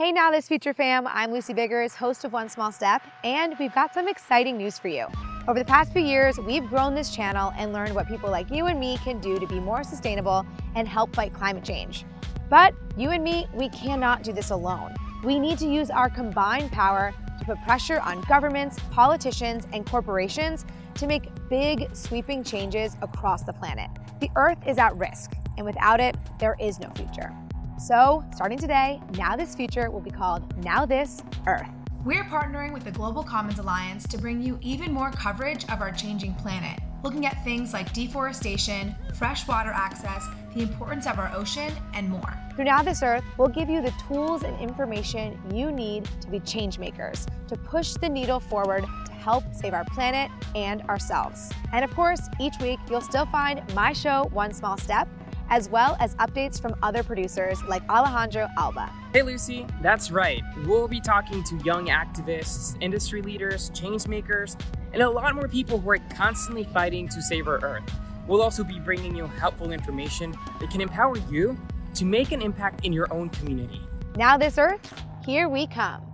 Hey NowThis Future fam, I'm Lucy Biggers, host of One Small Step, and we've got some exciting news for you. Over the past few years, we've grown this channel and learned what people like you and me can do to be more sustainable and help fight climate change. But you and me, we cannot do this alone. We need to use our combined power to put pressure on governments, politicians, and corporations to make big, sweeping changes across the planet. The Earth is at risk, and without it, there is no future. So, starting today, NowThis Future will be called NowThis Earth. We're partnering with the Global Commons Alliance to bring you even more coverage of our changing planet, looking at things like deforestation, fresh water access, the importance of our ocean, and more. Through NowThis Earth, we'll give you the tools and information you need to be change makers, to push the needle forward to help save our planet and ourselves. And of course, each week you'll still find my show, One Small Step, as well as updates from other producers like Alejandro Alba. Hey Lucy, that's right. We'll be talking to young activists, industry leaders, change makers, and a lot more people who are constantly fighting to save our Earth. We'll also be bringing you helpful information that can empower you to make an impact in your own community. Now, this Earth, here we come.